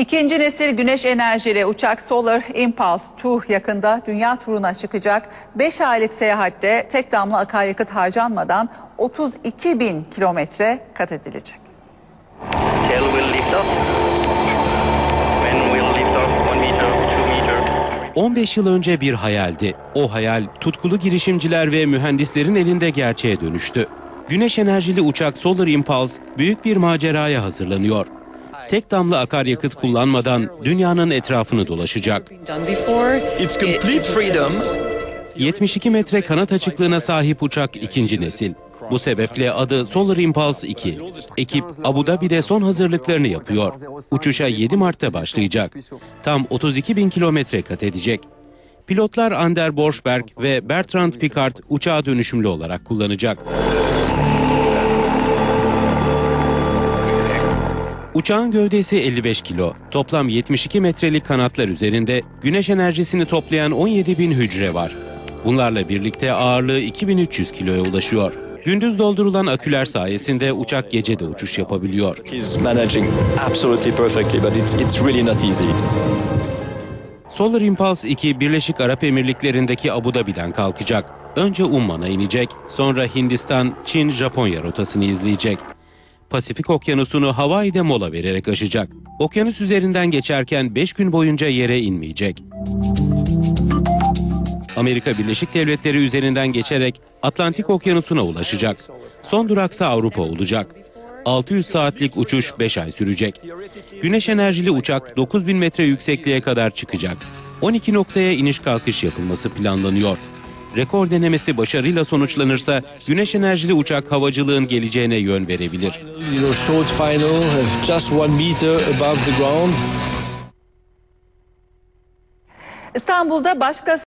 İkinci nesil güneş enerjili uçak Solar Impulse 2 yakında dünya turuna çıkacak. 5 aylık seyahatte tek damla akaryakıt harcanmadan 32 bin kilometre kat edilecek. Tail will lift off. When will lift off 1 meter, 2 meter. 15 yıl önce bir hayaldi. O hayal tutkulu girişimciler ve mühendislerin elinde gerçeğe dönüştü. Güneş enerjili uçak Solar Impulse büyük bir maceraya hazırlanıyor. Tek damla akaryakıt kullanmadan dünyanın etrafını dolaşacak. It's complete freedom. 72 metre kanat açıklığına sahip uçak ikinci nesil. Bu sebeple adı Solar Impulse 2. Ekip Abu Dhabi'de son hazırlıklarını yapıyor. Uçuşa 7 Mart'ta başlayacak. Tam 32 bin kilometre kat edecek. Pilotlar Ander Borschberg ve Bertrand Piccard uçağı dönüşümlü olarak kullanacak. Uçağın gövdesi 55 kilo. Toplam 72 metrelik kanatlar üzerinde güneş enerjisini toplayan 17 bin hücre var. Bunlarla birlikte ağırlığı 2300 kiloya ulaşıyor. Gündüz doldurulan aküler sayesinde uçak gece de uçuş yapabiliyor. Solar Impulse 2 Birleşik Arap Emirlikleri'ndeki Abu Dhabi'den kalkacak. Önce Umman'a inecek, sonra Hindistan, Çin, Japonya rotasını izleyecek. Pasifik Okyanusu'nu Hawaii'de mola vererek aşacak. Okyanus üzerinden geçerken 5 gün boyunca yere inmeyecek. Amerika Birleşik Devletleri üzerinden geçerek Atlantik Okyanusu'na ulaşacak. Son duraksa Avrupa olacak. 600 saatlik uçuş 5 ay sürecek. Güneş enerjili uçak 9000 metre yüksekliğe kadar çıkacak. 12 noktaya iniş kalkış yapılması planlanıyor. Rekor denemesi başarıyla sonuçlanırsa güneş enerjili uçak havacılığın geleceğine yön verebilir. İstanbul'da başka